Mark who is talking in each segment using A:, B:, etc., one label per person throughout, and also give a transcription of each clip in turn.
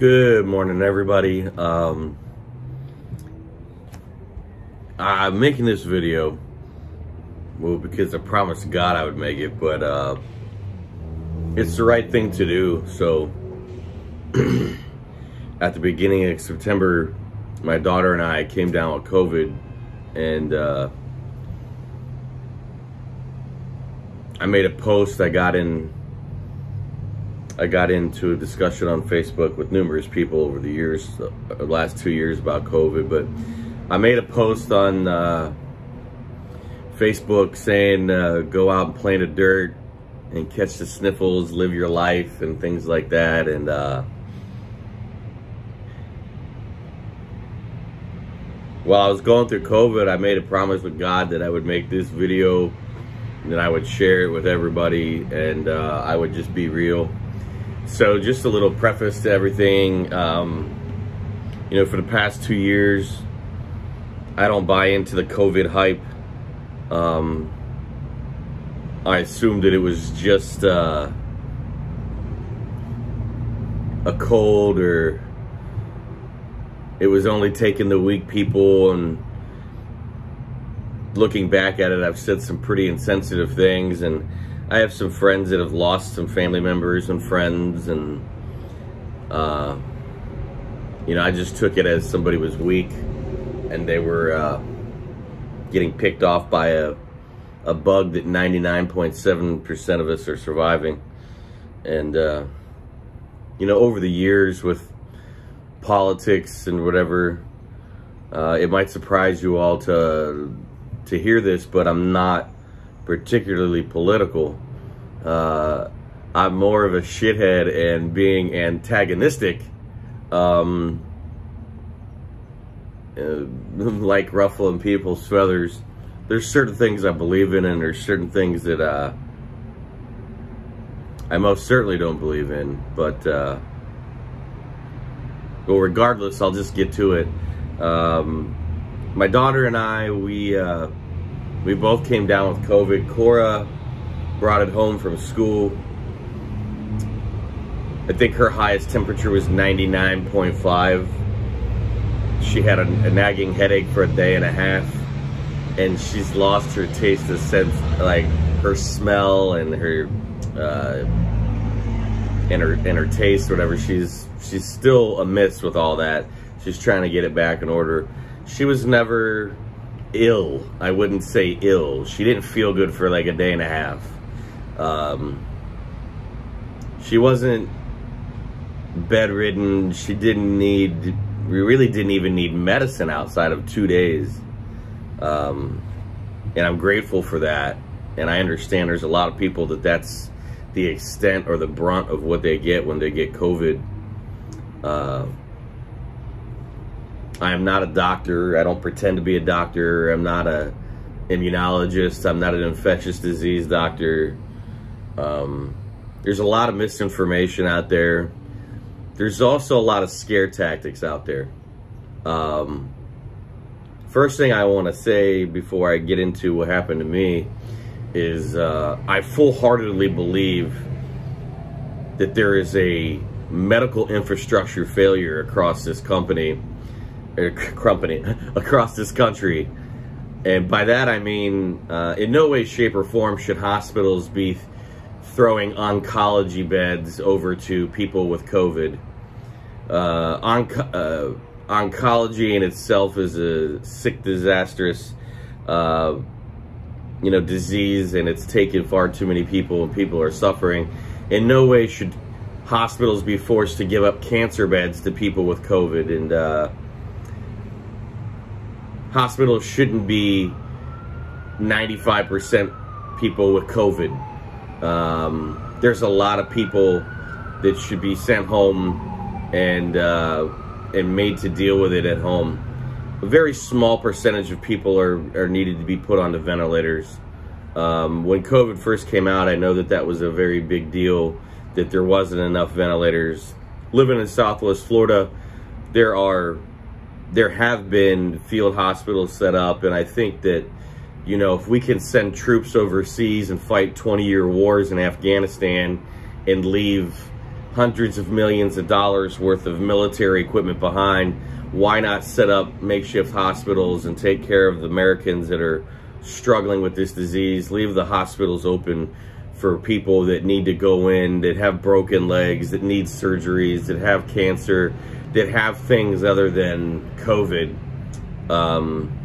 A: Good morning, everybody. Um, I'm making this video, well, because I promised God I would make it, but uh, it's the right thing to do. So, at the beginning of September, my daughter and I came down with COVID, and uh, I made a post. I got in I got into a discussion on Facebook with numerous people over the years, the last two years about COVID, but I made a post on uh, Facebook saying uh, go out and play in the dirt and catch the sniffles, live your life, and things like that. And uh, while I was going through COVID, I made a promise with God that I would make this video, that I would share it with everybody, and uh, I would just be real so just a little preface to everything. Um, you know, for the past two years, I don't buy into the COVID hype. Um, I assumed that it was just uh, a cold or it was only taking the weak people and looking back at it, I've said some pretty insensitive things and I have some friends that have lost some family members and friends and uh, you know I just took it as somebody was weak and they were uh, getting picked off by a, a bug that 99.7% of us are surviving. And uh, you know over the years with politics and whatever uh, it might surprise you all to to hear this but I'm not particularly political. Uh, I'm more of a shithead and being antagonistic, um, uh, like ruffling people's feathers. There's certain things I believe in, and there's certain things that uh, I most certainly don't believe in. But uh, well, regardless, I'll just get to it. Um, my daughter and I, we uh, we both came down with COVID. Cora brought it home from school. I think her highest temperature was 99.5. She had a, a, nagging headache for a day and a half. And she's lost her taste of sense, like her smell and her, uh, and her, and her taste, whatever. She's, she's still amiss with all that. She's trying to get it back in order. She was never ill. I wouldn't say ill. She didn't feel good for like a day and a half. Um, she wasn't bedridden. She didn't need, we really didn't even need medicine outside of two days. Um, and I'm grateful for that. And I understand there's a lot of people that that's the extent or the brunt of what they get when they get COVID. Uh, I am not a doctor. I don't pretend to be a doctor. I'm not a immunologist. I'm not an infectious disease doctor. Um, there's a lot of misinformation out there. There's also a lot of scare tactics out there. Um, first thing I want to say before I get into what happened to me is uh, I full-heartedly believe that there is a medical infrastructure failure across this company company across this country. And by that I mean, uh, in no way, shape, or form should hospitals be throwing oncology beds over to people with COVID. Uh, onc uh, oncology in itself is a sick, disastrous, uh, you know, disease, and it's taken far too many people, and people are suffering. In no way should hospitals be forced to give up cancer beds to people with COVID, and uh, hospitals shouldn't be 95% people with COVID. Um, there's a lot of people that should be sent home and uh, and made to deal with it at home. A very small percentage of people are, are needed to be put onto ventilators. Um, when COVID first came out, I know that that was a very big deal, that there wasn't enough ventilators. Living in Southwest Florida, there are there have been field hospitals set up, and I think that, you know, if we can send troops overseas and fight 20 year wars in Afghanistan and leave hundreds of millions of dollars worth of military equipment behind, why not set up makeshift hospitals and take care of the Americans that are struggling with this disease? Leave the hospitals open for people that need to go in, that have broken legs, that need surgeries, that have cancer, that have things other than COVID. Um,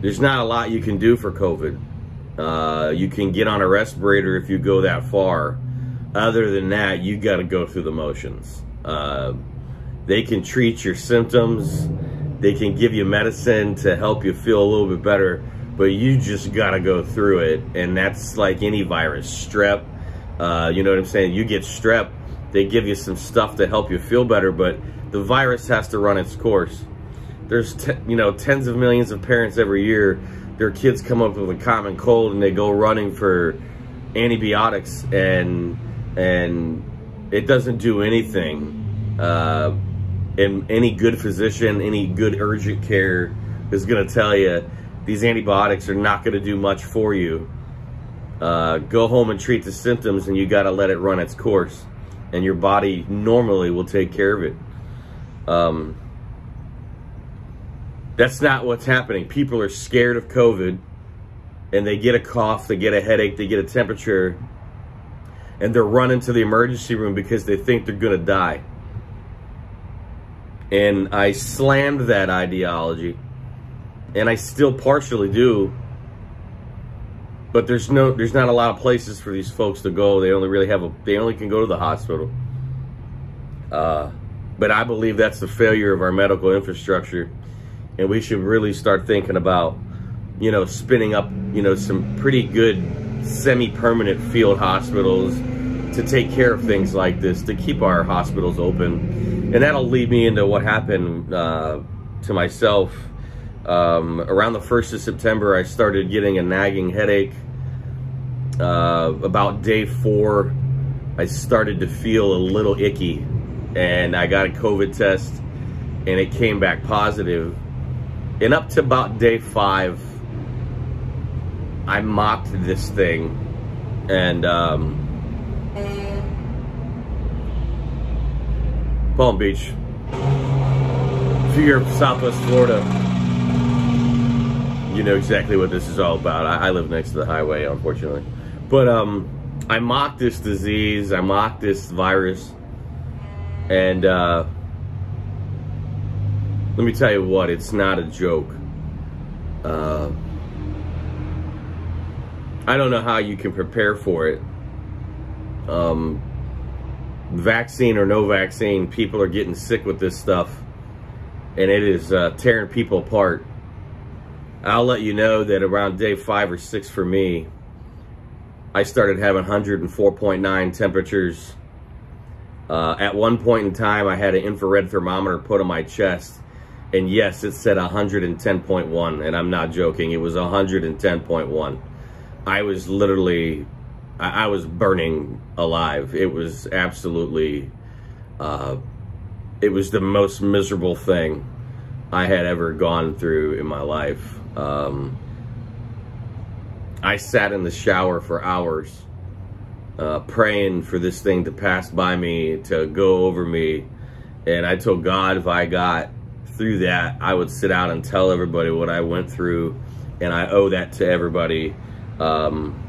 A: there's not a lot you can do for COVID. Uh, you can get on a respirator if you go that far. Other than that, you got to go through the motions. Uh, they can treat your symptoms. They can give you medicine to help you feel a little bit better, but you just got to go through it. And that's like any virus, strep. Uh, you know what I'm saying? You get strep, they give you some stuff to help you feel better, but the virus has to run its course. There's, you know, tens of millions of parents every year their kids come up with a common cold and they go running for antibiotics and and it doesn't do anything. Uh, and any good physician, any good urgent care is going to tell you these antibiotics are not going to do much for you. Uh, go home and treat the symptoms and you got to let it run its course and your body normally will take care of it. Um, that's not what's happening. People are scared of COVID and they get a cough, they get a headache, they get a temperature, and they're running to the emergency room because they think they're going to die. And I slammed that ideology, and I still partially do. But there's no, there's not a lot of places for these folks to go. They only really have a, they only can go to the hospital. Uh, but I believe that's the failure of our medical infrastructure and we should really start thinking about, you know, spinning up, you know, some pretty good semi-permanent field hospitals to take care of things like this, to keep our hospitals open. And that'll lead me into what happened uh, to myself. Um, around the 1st of September, I started getting a nagging headache. Uh, about day four, I started to feel a little icky and I got a COVID test and it came back positive. and up to about day five, I mocked this thing. And, um, Palm Beach. If Southwest Florida, you know exactly what this is all about. I, I live next to the highway, unfortunately. But, um, I mocked this disease. I mocked this virus. And, uh, let me tell you what, it's not a joke. Uh, I don't know how you can prepare for it. Um, vaccine or no vaccine, people are getting sick with this stuff. And it is uh, tearing people apart. I'll let you know that around day five or six for me, I started having 104.9 temperatures. Uh, at one point in time, I had an infrared thermometer put on my chest and yes, it said 110.1, and I'm not joking. It was 110.1. I was literally, I, I was burning alive. It was absolutely, uh, it was the most miserable thing I had ever gone through in my life. Um, I sat in the shower for hours, uh, praying for this thing to pass by me, to go over me. And I told God if I got through that, I would sit out and tell everybody what I went through, and I owe that to everybody. Um,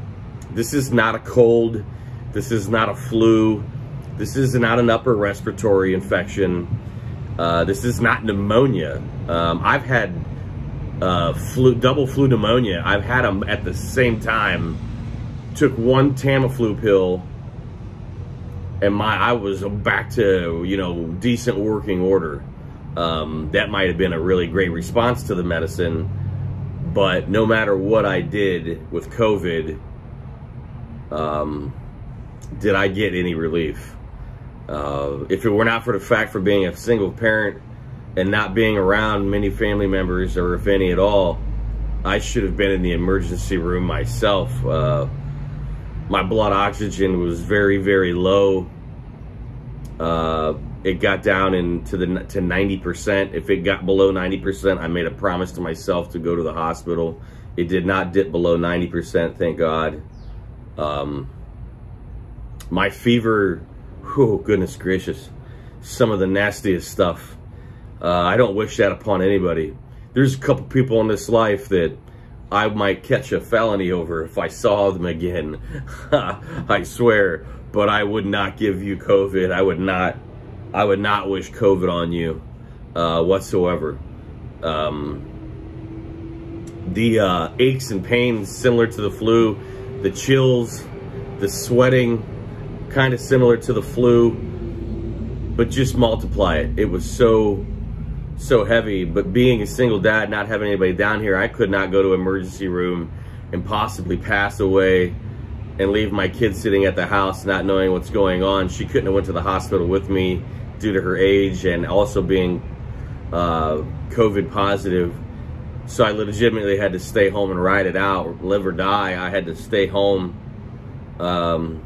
A: this is not a cold. This is not a flu. This is not an upper respiratory infection. Uh, this is not pneumonia. Um, I've had uh, flu, double flu pneumonia. I've had them at the same time. Took one Tamiflu pill, and my I was back to you know decent working order. Um, that might have been a really great response to the medicine, but no matter what I did with COVID, um, did I get any relief? Uh, if it were not for the fact for being a single parent and not being around many family members, or if any at all, I should have been in the emergency room myself. Uh, my blood oxygen was very, very low. Uh, it got down into the to 90%. If it got below 90%, I made a promise to myself to go to the hospital. It did not dip below 90%, thank God. Um, my fever, oh goodness gracious, some of the nastiest stuff. Uh, I don't wish that upon anybody. There's a couple people in this life that I might catch a felony over if I saw them again. I swear. But I would not give you COVID. I would not. I would not wish COVID on you uh, whatsoever. Um, the uh, aches and pains similar to the flu, the chills, the sweating, kind of similar to the flu, but just multiply it. It was so, so heavy. But being a single dad, not having anybody down here, I could not go to emergency room and possibly pass away and leave my kid sitting at the house not knowing what's going on. She couldn't have went to the hospital with me due to her age and also being uh, COVID positive. So I legitimately had to stay home and ride it out, live or die. I had to stay home. Um,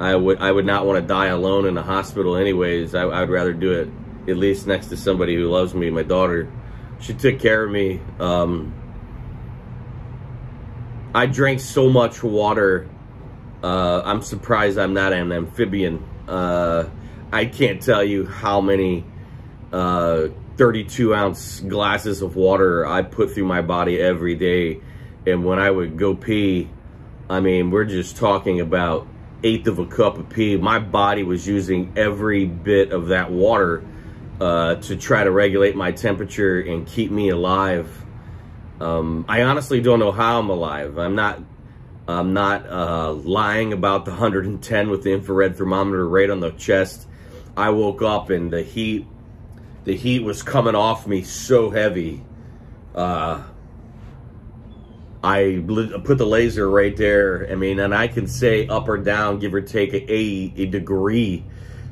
A: I would I would not want to die alone in a hospital anyways. I, I would rather do it at least next to somebody who loves me. My daughter, she took care of me. Um, I drank so much water. Uh, I'm surprised I'm not an amphibian. Uh, I can't tell you how many uh, 32 ounce glasses of water I put through my body every day. And when I would go pee, I mean, we're just talking about eighth of a cup of pee. My body was using every bit of that water uh, to try to regulate my temperature and keep me alive. Um, I honestly don't know how I'm alive. I'm not I'm not uh, lying about the 110 with the infrared thermometer right on the chest. I woke up and the heat the heat was coming off me so heavy. Uh, I put the laser right there. I mean, and I can say up or down, give or take a, a degree.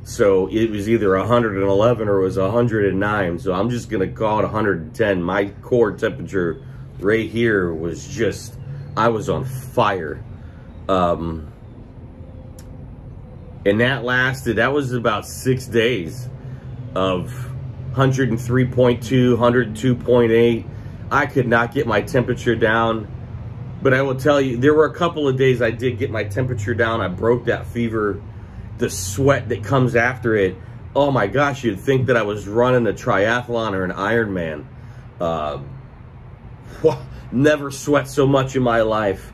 A: So it was either 111 or it was 109. So I'm just to call it 110. My core temperature right here was just, I was on fire. Um, and that lasted, that was about six days of 103.2, 102.8. I could not get my temperature down. But I will tell you, there were a couple of days I did get my temperature down. I broke that fever. The sweat that comes after it. Oh my gosh, you'd think that I was running a triathlon or an Ironman. Uh, never sweat so much in my life.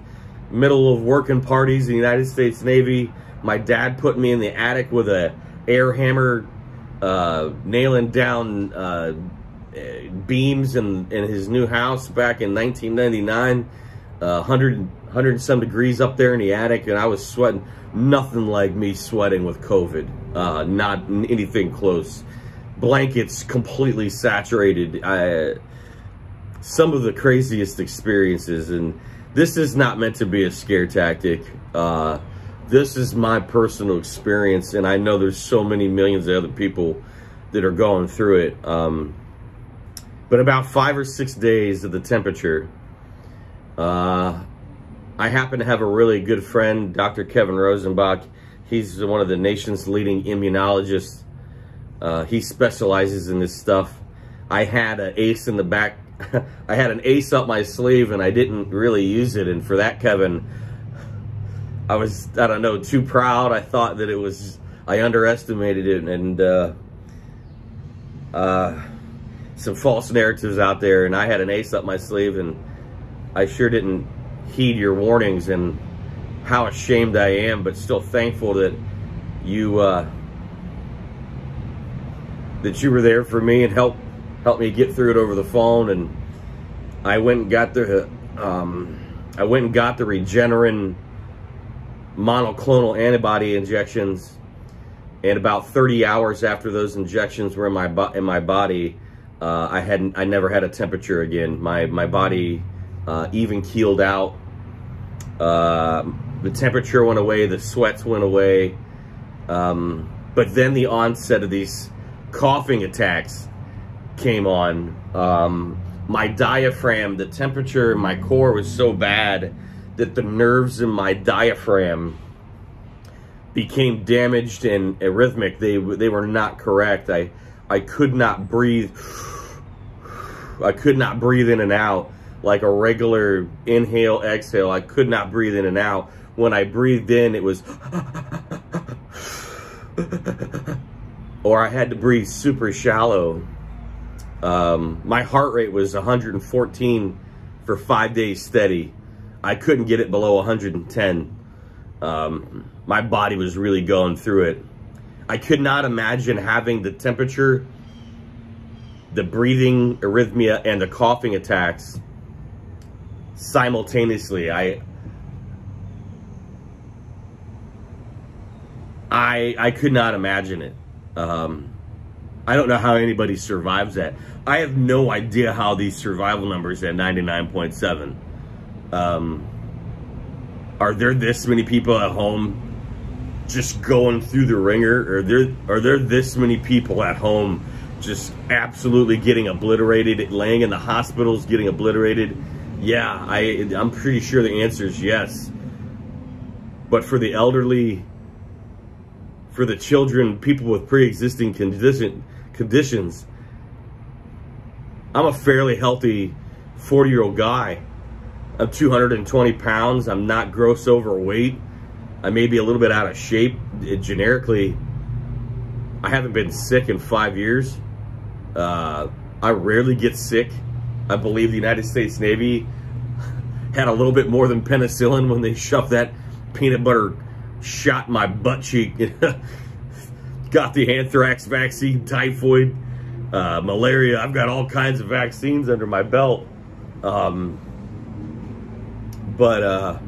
A: Middle of working parties in the United States Navy. My dad put me in the attic with a air hammer, uh, nailing down uh, beams in, in his new house back in 1999. Uh, 100, 100 some degrees up there in the attic, and I was sweating. Nothing like me sweating with COVID. Uh, not anything close. Blankets completely saturated. I, some of the craziest experiences, and this is not meant to be a scare tactic. Uh, this is my personal experience, and I know there's so many millions of other people that are going through it. Um, but about five or six days of the temperature, uh, I happen to have a really good friend, Dr. Kevin Rosenbach. He's one of the nation's leading immunologists. Uh, he specializes in this stuff. I had an ace in the back. I had an ace up my sleeve and I didn't really use it. And for that, Kevin, I was, I don't know, too proud. I thought that it was, I underestimated it. And uh, uh, some false narratives out there. And I had an ace up my sleeve and I sure didn't heed your warnings and how ashamed I am, but still thankful that you uh, that you were there for me and helped help me get through it over the phone. And I went and got the um, I went and got the Regeneron monoclonal antibody injections. And about 30 hours after those injections were in my in my body, uh, I hadn't I never had a temperature again. My my body uh, even keeled out. Uh, the temperature went away, the sweats went away. Um, but then the onset of these coughing attacks came on. Um, my diaphragm, the temperature in my core was so bad that the nerves in my diaphragm became damaged and arrhythmic. They they were not correct. I I could not breathe. I could not breathe in and out like a regular inhale, exhale. I could not breathe in and out. When I breathed in, it was or I had to breathe super shallow. Um, my heart rate was 114 for five days steady. I couldn't get it below 110. Um, my body was really going through it. I could not imagine having the temperature, the breathing arrhythmia, and the coughing attacks simultaneously. I I I could not imagine it. Um, I don't know how anybody survives that. I have no idea how these survival numbers at 99.7. Um, are there this many people at home just going through the ringer? Are there are there this many people at home just absolutely getting obliterated, laying in the hospitals, getting obliterated? Yeah, I I'm pretty sure the answer is yes. But for the elderly, for the children, people with pre-existing condition conditions, I'm a fairly healthy 40 year old guy. I'm 220 pounds. I'm not gross overweight. I may be a little bit out of shape. It, generically, I haven't been sick in five years. Uh, I rarely get sick. I believe the United States Navy had a little bit more than penicillin when they shoved that peanut butter shot in my butt cheek. Got the anthrax vaccine, typhoid, uh, malaria. I've got all kinds of vaccines under my belt. Um, but uh,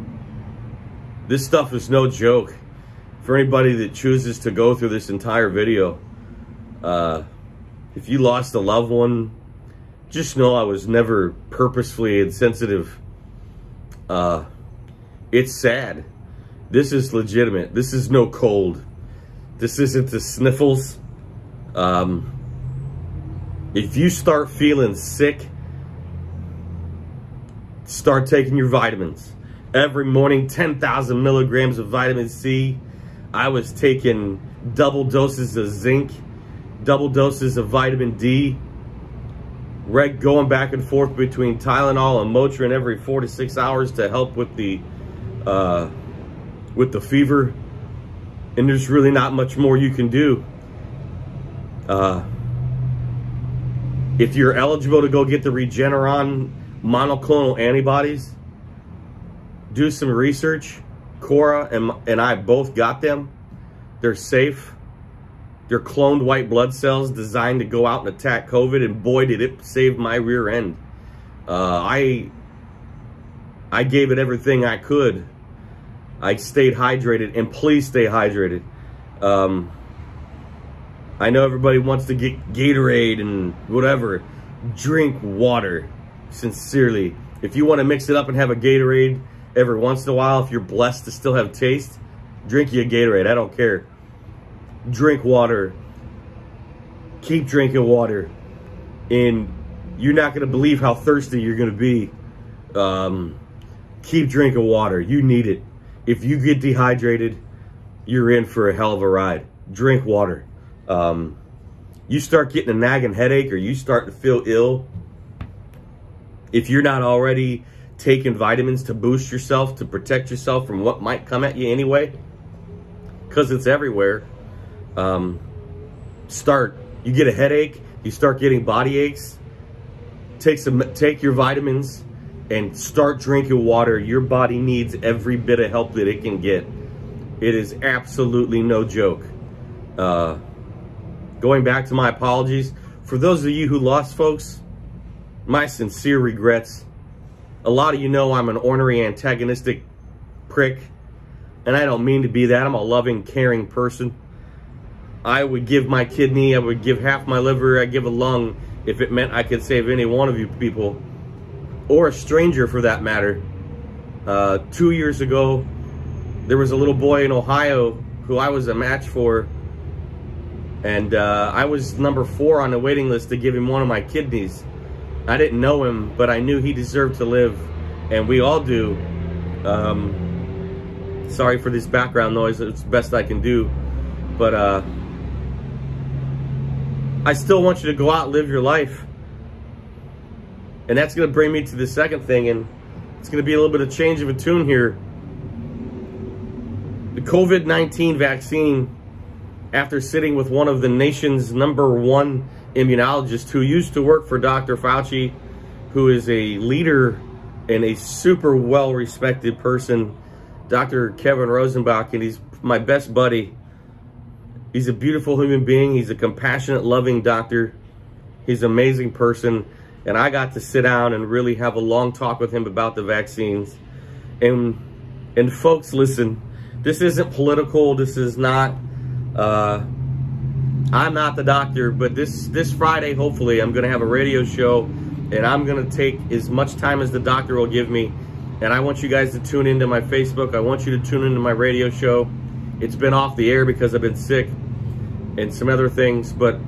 A: this stuff is no joke. For anybody that chooses to go through this entire video, uh, if you lost a loved one, just know I was never purposefully insensitive. Uh, it's sad. This is legitimate. This is no cold. This isn't the sniffles. Um, if you start feeling sick, start taking your vitamins. Every morning, 10,000 milligrams of vitamin C. I was taking double doses of zinc, double doses of vitamin D, Reg going back and forth between Tylenol and Motrin every four to six hours to help with the uh, with the fever. And there's really not much more you can do. Uh, if you're eligible to go get the Regeneron monoclonal antibodies, do some research. Cora and, and I both got them. They're safe. They're cloned white blood cells designed to go out and attack COVID, and boy, did it save my rear end. Uh, I I gave it everything I could. I stayed hydrated, and please stay hydrated. Um, I know everybody wants to get Gatorade and whatever. Drink water, sincerely. If you want to mix it up and have a Gatorade every once in a while, if you're blessed to still have taste, drink you a Gatorade. I don't care. Drink water. Keep drinking water. And you're not going to believe how thirsty you're going to be. Um, keep drinking water. You need it. If you get dehydrated, you're in for a hell of a ride. Drink water um, you start getting a nagging headache or you start to feel ill, if you're not already taking vitamins to boost yourself, to protect yourself from what might come at you anyway, because it's everywhere, um, start. You get a headache, you start getting body aches, take, some, take your vitamins and start drinking water. Your body needs every bit of help that it can get. It is absolutely no joke. Uh, going back to my apologies. For those of you who lost folks, my sincere regrets. A lot of you know I'm an ornery, antagonistic prick, and I don't mean to be that. I'm a loving, caring person. I would give my kidney, I would give half my liver, I'd give a lung if it meant I could save any one of you people, or a stranger for that matter. Uh, two years ago, there was a little boy in Ohio who I was a match for and uh, I was number four on the waiting list to give him one of my kidneys. I didn't know him, but I knew he deserved to live, and we all do. Um, sorry for this background noise, it's the best I can do. But uh, I still want you to go out and live your life. And that's going to bring me to the second thing, and it's going to be a little bit of change of a tune here. The COVID-19 vaccine after sitting with one of the nation's number one immunologists who used to work for Dr. Fauci, who is a leader and a super well-respected person, Dr. Kevin Rosenbach, and he's my best buddy. He's a beautiful human being. He's a compassionate, loving doctor. He's an amazing person. And I got to sit down and really have a long talk with him about the vaccines. And, and folks, listen, this isn't political. This is not, uh, I'm not the doctor, but this, this Friday, hopefully, I'm going to have a radio show and I'm going to take as much time as the doctor will give me. And I want you guys to tune into my Facebook. I want you to tune into my radio show. It's been off the air because I've been sick and some other things, but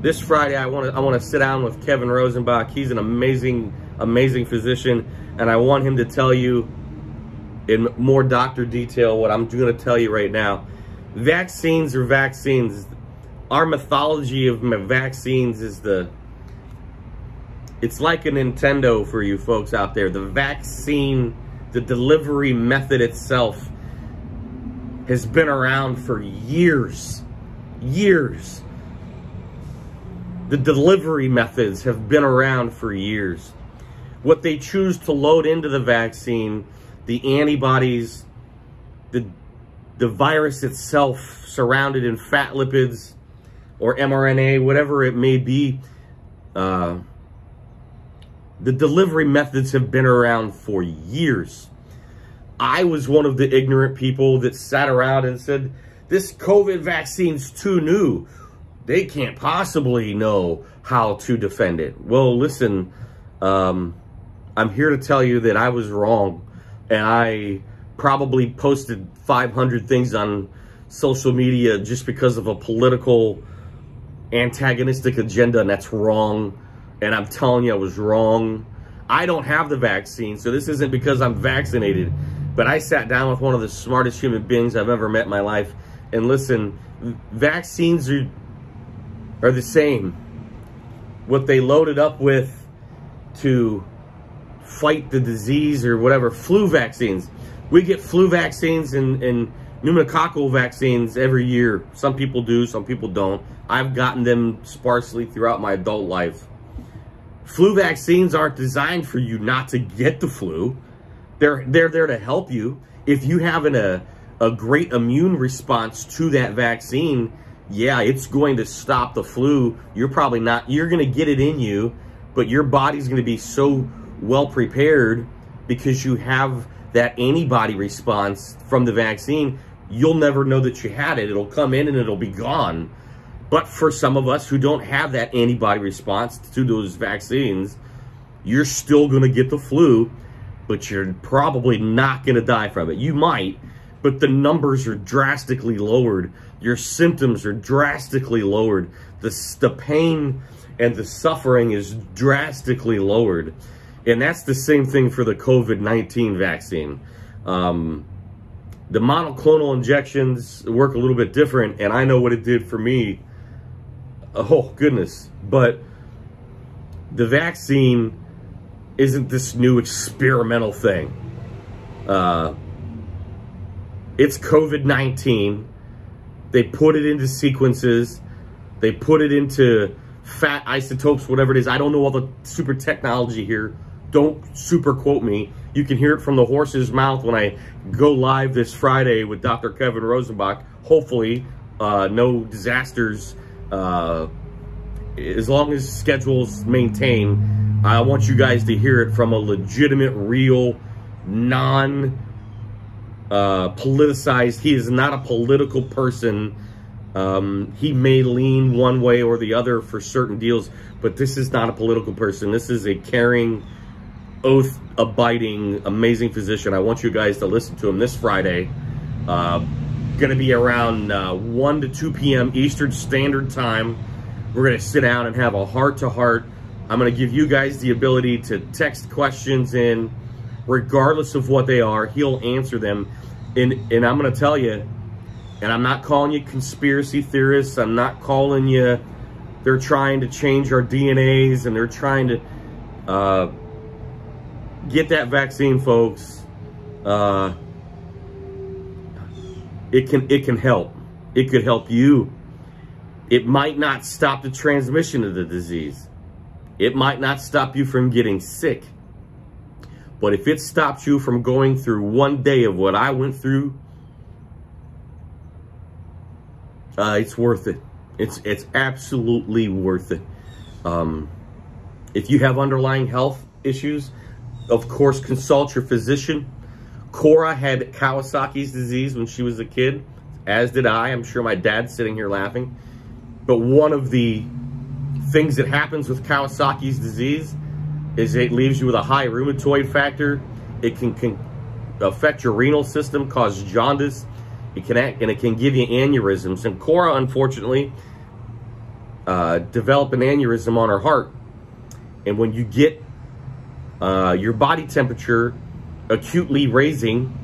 A: this Friday I want to I want to sit down with Kevin Rosenbach. He's an amazing amazing physician and I want him to tell you in more doctor detail what I'm going to tell you right now. Vaccines are vaccines. Our mythology of vaccines is the it's like a Nintendo for you folks out there. The vaccine, the delivery method itself has been around for years. Years. The delivery methods have been around for years. What they choose to load into the vaccine, the antibodies, the, the virus itself surrounded in fat lipids or mRNA, whatever it may be, uh, the delivery methods have been around for years. I was one of the ignorant people that sat around and said, this COVID vaccine's too new. They can't possibly know how to defend it. Well, listen, um, I'm here to tell you that I was wrong. And I probably posted 500 things on social media just because of a political antagonistic agenda, and that's wrong and I'm telling you I was wrong. I don't have the vaccine, so this isn't because I'm vaccinated, but I sat down with one of the smartest human beings I've ever met in my life, and listen, vaccines are, are the same. What they loaded up with to fight the disease or whatever, flu vaccines. We get flu vaccines and, and pneumococcal vaccines every year. Some people do, some people don't. I've gotten them sparsely throughout my adult life. Flu vaccines aren't designed for you not to get the flu. They're, they're there to help you. If you have an, a, a great immune response to that vaccine, yeah, it's going to stop the flu. You're probably not, you're going to get it in you, but your body's going to be so well prepared because you have that antibody response from the vaccine. You'll never know that you had it. It'll come in and it'll be gone. But for some of us who don't have that antibody response to those vaccines, you're still going to get the flu, but you're probably not going to die from it. You might, but the numbers are drastically lowered. Your symptoms are drastically lowered. The, the pain and the suffering is drastically lowered. And that's the same thing for the COVID-19 vaccine. Um, the monoclonal injections work a little bit different, and I know what it did for me oh goodness. But the vaccine isn't this new experimental thing. Uh, it's COVID-19. They put it into sequences. They put it into fat isotopes, whatever it is. I don't know all the super technology here. Don't super quote me. You can hear it from the horse's mouth when I go live this Friday with Dr. Kevin Rosenbach. Hopefully, uh, no disasters uh, as long as schedules maintain, I want you guys to hear it from a legitimate, real, non uh, politicized. He is not a political person. Um, he may lean one way or the other for certain deals, but this is not a political person. This is a caring, oath abiding, amazing physician. I want you guys to listen to him this Friday. Uh, going to be around uh, 1 to 2 p.m. Eastern Standard Time. We're going to sit down and have a heart-to-heart. -heart. I'm going to give you guys the ability to text questions in, regardless of what they are. He'll answer them. And, and I'm going to tell you, and I'm not calling you conspiracy theorists. I'm not calling you, they're trying to change our DNAs and they're trying to uh, get that vaccine, folks. Uh, it can it can help. It could help you. It might not stop the transmission of the disease. It might not stop you from getting sick. But if it stops you from going through one day of what I went through, uh, it's worth it. It's it's absolutely worth it. Um, if you have underlying health issues, of course, consult your physician. Cora had Kawasaki's disease when she was a kid, as did I. I'm sure my dad's sitting here laughing. But one of the things that happens with Kawasaki's disease is it leaves you with a high rheumatoid factor. It can, can affect your renal system, cause jaundice. It can act, and it can give you aneurysms. And Cora, unfortunately, uh, developed an aneurysm on her heart. And when you get uh, your body temperature acutely raising,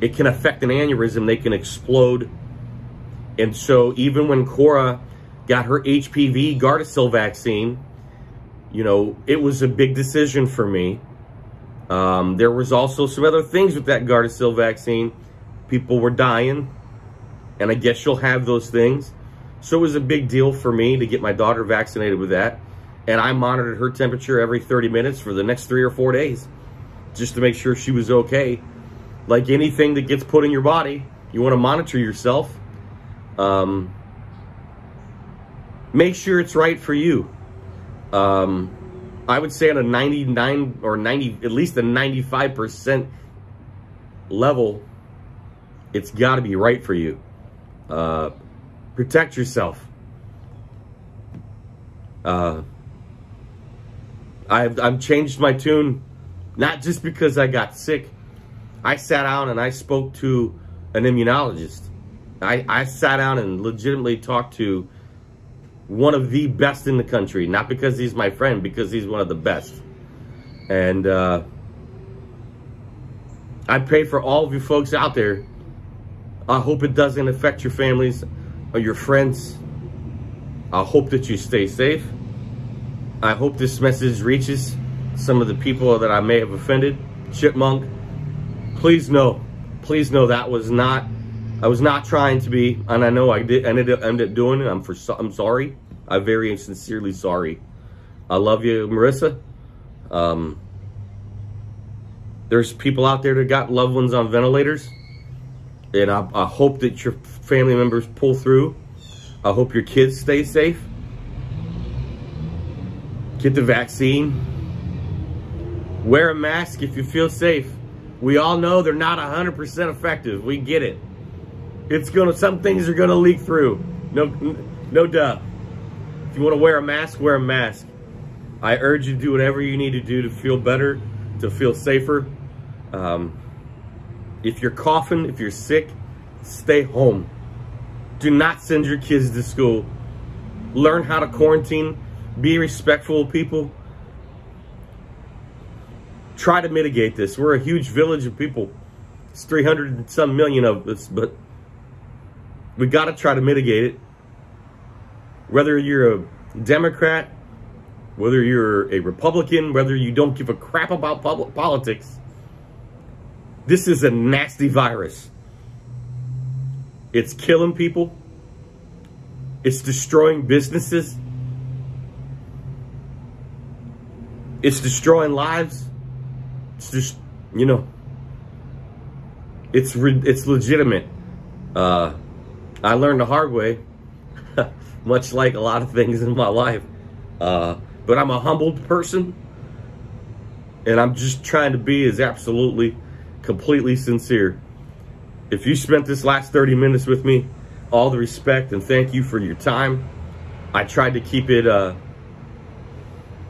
A: it can affect an aneurysm. They can explode. And so even when Cora got her HPV Gardasil vaccine, you know, it was a big decision for me. Um, there was also some other things with that Gardasil vaccine. People were dying, and I guess you'll have those things. So it was a big deal for me to get my daughter vaccinated with that. And I monitored her temperature every 30 minutes for the next three or four days just to make sure she was okay. Like anything that gets put in your body, you want to monitor yourself. Um, make sure it's right for you. Um, I would say on a 99 or 90, at least a 95% level, it's got to be right for you. Uh, protect yourself. Uh, I've, I've changed my tune, not just because I got sick. I sat down and I spoke to an immunologist. I, I sat down and legitimately talked to one of the best in the country. Not because he's my friend, because he's one of the best. And uh, I pray for all of you folks out there. I hope it doesn't affect your families or your friends. I hope that you stay safe. I hope this message reaches some of the people that I may have offended. Chipmunk, please know, please know that was not, I was not trying to be, and I know I did ended up, ended up doing it. I'm for, I'm sorry. I'm very sincerely sorry. I love you, Marissa. Um, there's people out there that got loved ones on ventilators. And I, I hope that your family members pull through. I hope your kids stay safe. Get the vaccine. Wear a mask if you feel safe. We all know they're not 100% effective. We get it. It's gonna, some things are gonna leak through. No, no duh. If you wanna wear a mask, wear a mask. I urge you to do whatever you need to do to feel better, to feel safer. Um, if you're coughing, if you're sick, stay home. Do not send your kids to school. Learn how to quarantine be respectful of people. Try to mitigate this. We're a huge village of people. It's 300 and some million of us, but we got to try to mitigate it. Whether you're a Democrat, whether you're a Republican, whether you don't give a crap about public politics, this is a nasty virus. It's killing people. It's destroying businesses. It's destroying lives. It's just, you know, it's it's legitimate. Uh, I learned the hard way, much like a lot of things in my life. Uh, but I'm a humbled person, and I'm just trying to be as absolutely, completely sincere. If you spent this last 30 minutes with me, all the respect and thank you for your time. I tried to keep it uh,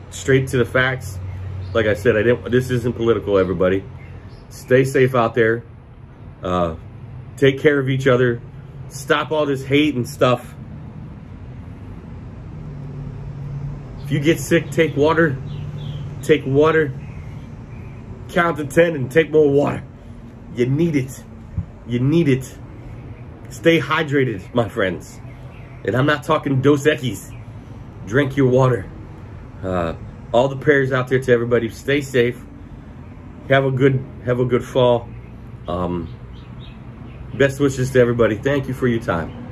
A: straight to the facts. Like I said, I didn't. This isn't political, everybody. Stay safe out there. Uh, take care of each other. Stop all this hate and stuff. If you get sick, take water. Take water. Count to 10 and take more water. You need it. You need it. Stay hydrated, my friends. And I'm not talking Dos Equis. Drink your water. Uh, all the prayers out there to everybody. Stay safe. Have a good have a good fall. Um, best wishes to everybody. Thank you for your time.